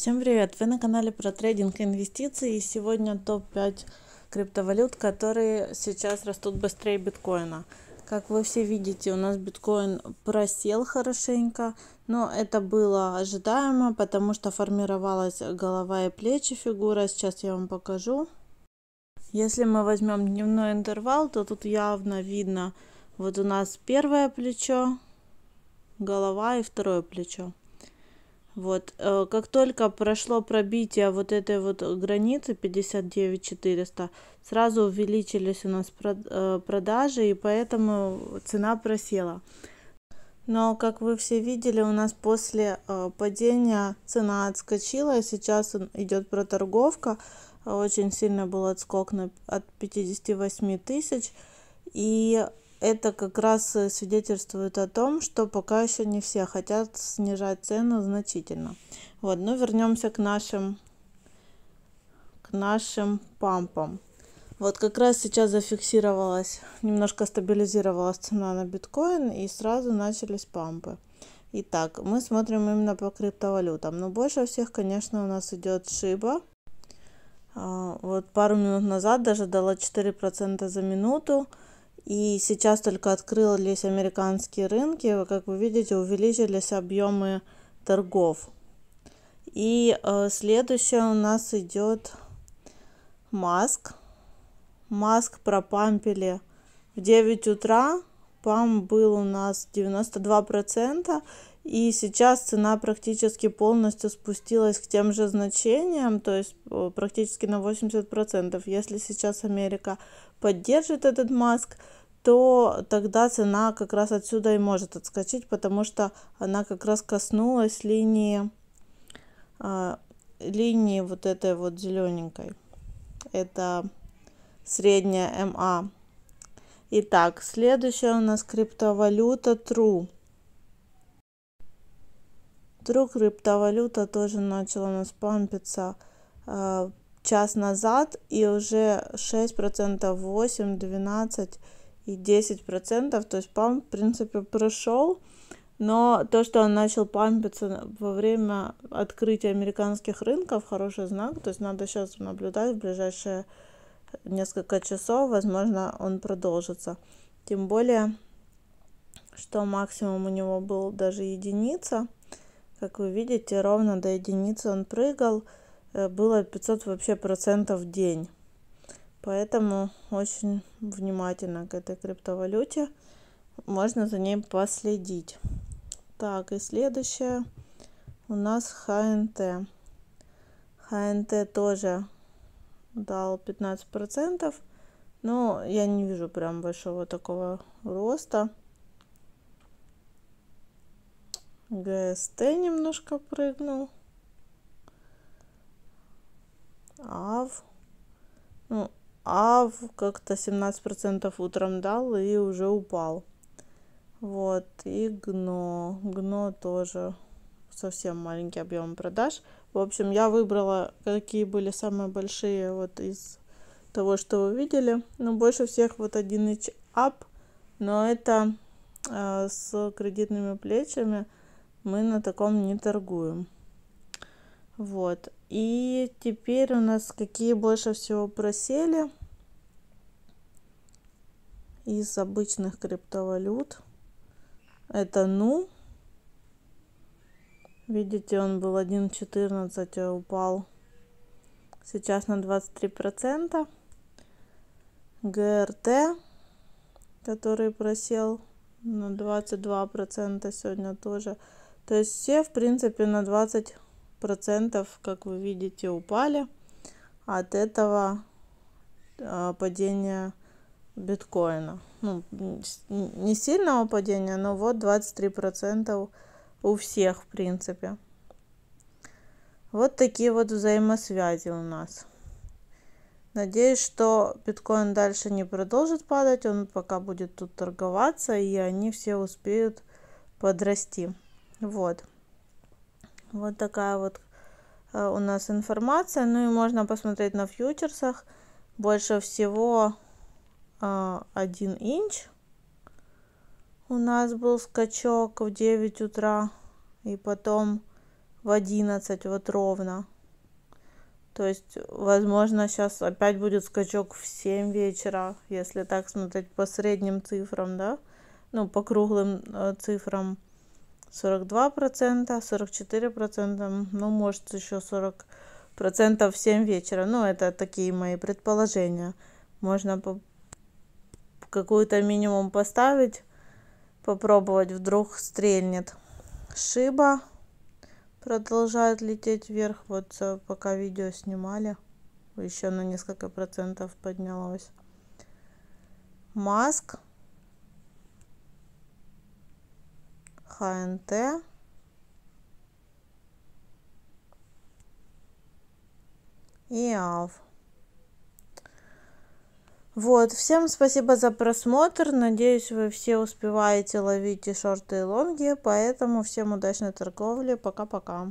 Всем привет! Вы на канале про трейдинг и инвестиции. И сегодня топ-5 криптовалют, которые сейчас растут быстрее биткоина. Как вы все видите, у нас биткоин просел хорошенько, но это было ожидаемо, потому что формировалась голова и плечи фигура. Сейчас я вам покажу. Если мы возьмем дневной интервал, то тут явно видно, вот у нас первое плечо, голова и второе плечо. Вот, э, как только прошло пробитие вот этой вот границы 59 400, сразу увеличились у нас э, продажи, и поэтому цена просела. Но, как вы все видели, у нас после э, падения цена отскочила, и сейчас идет проторговка. Очень сильно был отскок от 58 тысяч. И это как раз э, свидетельствует о том, что пока еще не все хотят снижать цену значительно. Вот, ну вернемся к нашим, к нашим пампам. Вот как раз сейчас зафиксировалась, немножко стабилизировалась цена на биткоин и сразу начались пампы. Итак, мы смотрим именно по криптовалютам. Но больше всех, конечно, у нас идет Шиба. Вот пару минут назад даже дала 4% за минуту. И сейчас только открылись американские рынки, как вы видите, увеличились объемы торгов. И э, следующее у нас идет Маск. Маск пропампили в 9 утра. Пам был у нас 92%. И сейчас цена практически полностью спустилась к тем же значениям, то есть э, практически на 80%. Если сейчас Америка поддержит этот маск, то тогда цена как раз отсюда и может отскочить, потому что она как раз коснулась линии, э, линии вот этой вот зелененькой. Это средняя МА. Итак, следующая у нас криптовалюта True. True криптовалюта тоже начала у нас пампиться э, час назад и уже 6%, 8, 12 и 10%. То есть памп, в принципе, прошел. Но то, что он начал пампиться во время открытия американских рынков, хороший знак. То есть надо сейчас наблюдать в ближайшие несколько часов. Возможно, он продолжится. Тем более, что максимум у него был даже единица. Как вы видите, ровно до единицы он прыгал. Э, было 500 вообще процентов в день. Поэтому очень внимательно к этой криптовалюте. Можно за ней последить. Так, и следующее у нас ХНТ. ХНТ тоже дал 15%. Но я не вижу прям большого такого роста. ГСТ немножко прыгнул. АВ. Ну, АВ как-то 17% утром дал и уже упал. Вот, и ГНО. ГНО тоже совсем маленький объем продаж. В общем, я выбрала, какие были самые большие вот из того, что вы видели. Ну, больше всех вот 1H Up, но это э, с кредитными плечами мы на таком не торгуем. Вот. И теперь у нас какие больше всего просели из обычных криптовалют. Это ну. Видите, он был 1.14, а упал сейчас на 23%. ГРТ, который просел на 22% сегодня тоже. То есть все, в принципе, на 20 процентов, как вы видите, упали от этого а, падения биткоина. Ну, не сильного падения, но вот 23% у всех, в принципе. Вот такие вот взаимосвязи у нас. Надеюсь, что биткоин дальше не продолжит падать, он пока будет тут торговаться, и они все успеют подрасти. Вот. Вот такая вот э, у нас информация. Ну и можно посмотреть на фьючерсах. Больше всего э, 1 инч. У нас был скачок в 9 утра. И потом в одиннадцать вот ровно. То есть возможно сейчас опять будет скачок в семь вечера если так смотреть по средним цифрам да? Ну по круглым э, цифрам. сорок два процента сорок четыре процента ну может еще сорок процентов в семь вечера. Ну это такие мои предположения. Можно какую-то минимум поставить попробовать вдруг стрельнет. Шиба продолжает лететь вверх. Вот э, пока видео снимали еще на несколько процентов поднялось. Маск. Хнт и ав вот всем спасибо за просмотр. Надеюсь вы все успеваете ловить и шорты и лонги. Поэтому всем удачной торговли. Пока пока